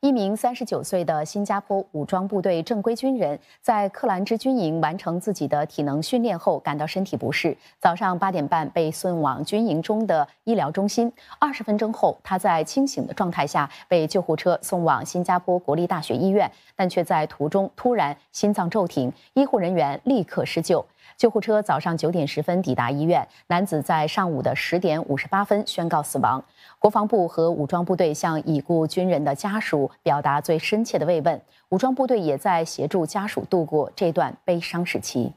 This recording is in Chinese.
一名三十九岁的新加坡武装部队正规军人，在克兰芝军营完成自己的体能训练后，感到身体不适，早上八点半被送往军营中的医疗中心。二十分钟后，他在清醒的状态下被救护车送往新加坡国立大学医院，但却在途中突然心脏骤停，医护人员立刻施救。救护车早上九点十分抵达医院，男子在上午的十点五十八分宣告死亡。国防部和武装部队向已故军人的家属表达最深切的慰问，武装部队也在协助家属度过这段悲伤时期。